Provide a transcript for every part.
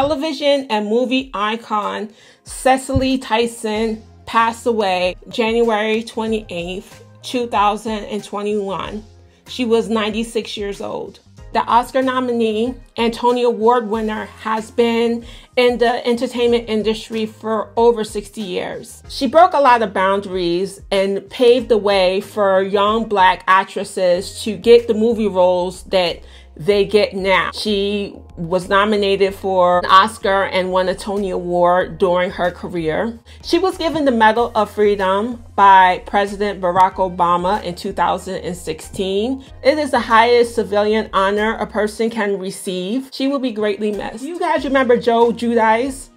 Television and movie icon Cicely Tyson passed away January 28th, 2021. She was 96 years old. The Oscar nominee and Tony Award winner has been in the entertainment industry for over 60 years. She broke a lot of boundaries and paved the way for young black actresses to get the movie roles that they get now. She was nominated for an Oscar and won a Tony Award during her career. She was given the Medal of Freedom by President Barack Obama in 2016. It is the highest civilian honor a person can receive. She will be greatly missed. You guys remember Joe Giudice?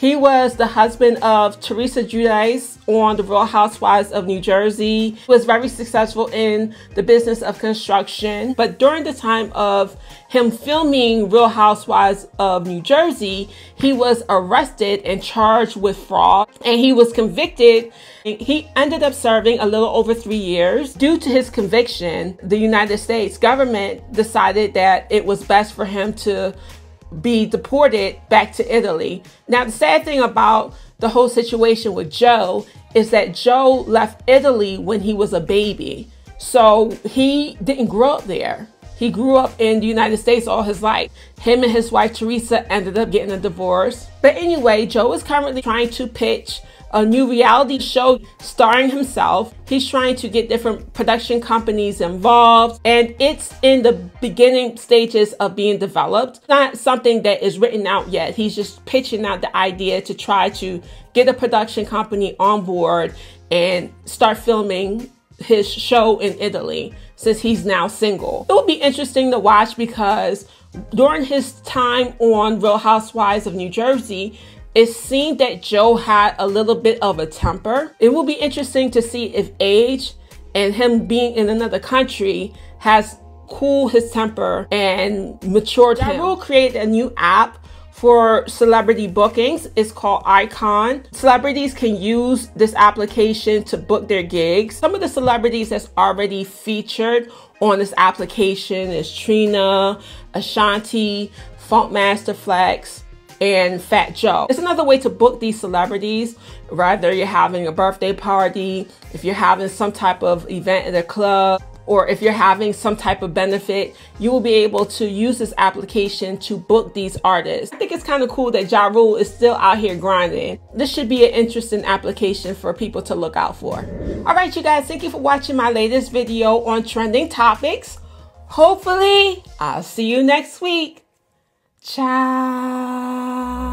He was the husband of Teresa Giudice on The Real Housewives of New Jersey. He was very successful in the business of construction. But during the time of him filming Real Housewives of New Jersey, he was arrested and charged with fraud and he was convicted. He ended up serving a little over three years. Due to his conviction, the United States government decided that it was best for him to be deported back to Italy. Now, the sad thing about the whole situation with Joe is that Joe left Italy when he was a baby. So he didn't grow up there. He grew up in the United States all his life. Him and his wife Teresa ended up getting a divorce. But anyway, Joe is currently trying to pitch a new reality show starring himself. He's trying to get different production companies involved, and it's in the beginning stages of being developed. It's not something that is written out yet. He's just pitching out the idea to try to get a production company on board and start filming his show in Italy since he's now single. It will be interesting to watch because during his time on Real Housewives of New Jersey, it seemed that Joe had a little bit of a temper. It will be interesting to see if age and him being in another country has cooled his temper and matured him. Rule created a new app for celebrity bookings. It's called Icon. Celebrities can use this application to book their gigs. Some of the celebrities that's already featured on this application is Trina, Ashanti, Funkmaster Flex, and Fat Joe. It's another way to book these celebrities, whether you're having a birthday party, if you're having some type of event at a club, or if you're having some type of benefit, you will be able to use this application to book these artists. I think it's kind of cool that Ja Rule is still out here grinding. This should be an interesting application for people to look out for. All right, you guys, thank you for watching my latest video on trending topics. Hopefully, I'll see you next week. Ciao.